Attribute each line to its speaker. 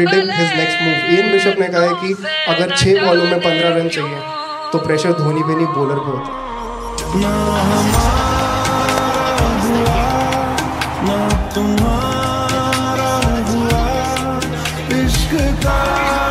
Speaker 1: predict his next move N Bishop ने कहा है कि अगर छः बॉलों में पंद्रह रन चाहिए तो प्रेशर धोनी पे नहीं बॉलर पे होता
Speaker 2: है